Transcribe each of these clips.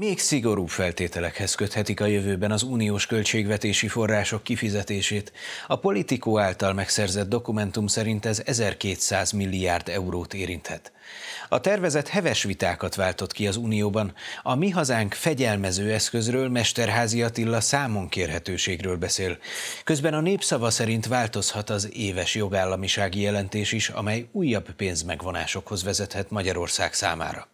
Még szigorúbb feltételekhez köthetik a jövőben az uniós költségvetési források kifizetését. A politikó által megszerzett dokumentum szerint ez 1200 milliárd eurót érinthet. A tervezet heves vitákat váltott ki az Unióban. A mi hazánk fegyelmező eszközről Mesterházi Attila számon kérhetőségről beszél. Közben a népszava szerint változhat az éves jogállamisági jelentés is, amely újabb pénzmegvonásokhoz vezethet Magyarország számára.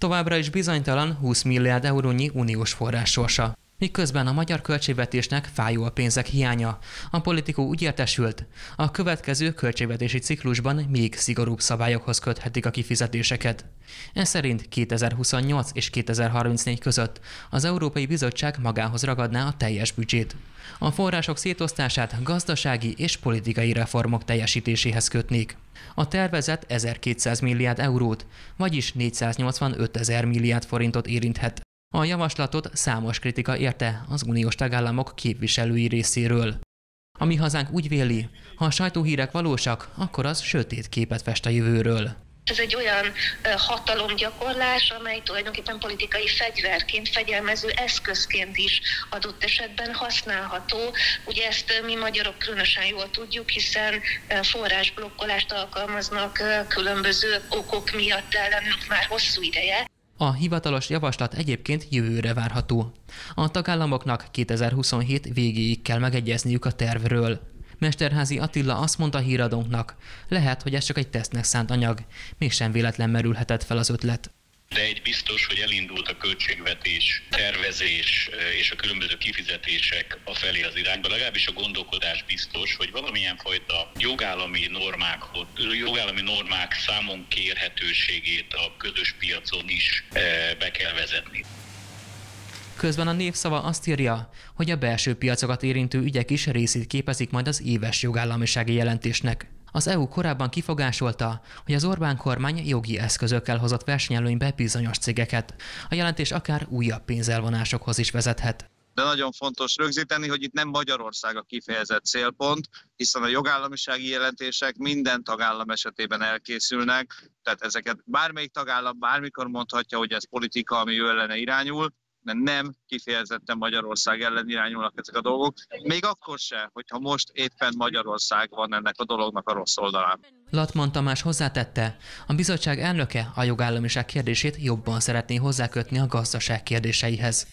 Továbbra is bizonytalan 20 milliárd eurónyi uniós forrás sorsa. Miközben a magyar költségvetésnek fájó a pénzek hiánya. A politikó úgy értesült, a következő költségvetési ciklusban még szigorúbb szabályokhoz köthetik a kifizetéseket. Ez szerint 2028 és 2034 között az Európai Bizottság magához ragadná a teljes büdzsét. A források szétosztását gazdasági és politikai reformok teljesítéséhez kötnék. A tervezet 1200 milliárd eurót, vagyis 485 ezer milliárd forintot érinthet. A javaslatot számos kritika érte az uniós tagállamok képviselői részéről. A mi hazánk úgy véli, ha a sajtóhírek valósak, akkor az sötét képet fest a jövőről. Ez egy olyan hatalomgyakorlás, amely tulajdonképpen politikai fegyverként, fegyelmező eszközként is adott esetben használható. Ugye ezt mi magyarok különösen jól tudjuk, hiszen forrásblokkolást alkalmaznak különböző okok miatt ellenünk már hosszú ideje. A hivatalos javaslat egyébként jövőre várható. A tagállamoknak 2027 végéig kell megegyezniük a tervről. Mesterházi Attila azt mondta híradónknak, lehet, hogy ez csak egy tesztnek szánt anyag, mégsem véletlen merülhetett fel az ötlet de egy biztos, hogy elindult a költségvetés, tervezés eh, és a különböző kifizetések a felé az irányba. Legalábbis a gondolkodás biztos, hogy valamilyen fajta jogállami, normák, jogállami normák számon kérhetőségét a közös piacon is eh, be kell vezetni. Közben a névszava azt írja, hogy a belső piacokat érintő ügyek is részét képezik majd az éves jogállamisági jelentésnek. Az EU korábban kifogásolta, hogy az Orbán kormány jogi eszközökkel hozott versenyelőnybe bizonyos cégeket. A jelentés akár újabb pénzelvonásokhoz is vezethet de nagyon fontos rögzíteni, hogy itt nem Magyarország a kifejezett célpont, hiszen a jogállamisági jelentések minden tagállam esetében elkészülnek, tehát ezeket bármelyik tagállam bármikor mondhatja, hogy ez politika, ami ő ellene irányul, de nem kifejezetten Magyarország ellen irányulnak ezek a dolgok, még akkor se, hogyha most éppen Magyarország van ennek a dolognak a rossz oldalán. Latman Tamás hozzátette, a bizottság elnöke a jogállamiság kérdését jobban szeretné hozzákötni a gazdaság kérdéseihez.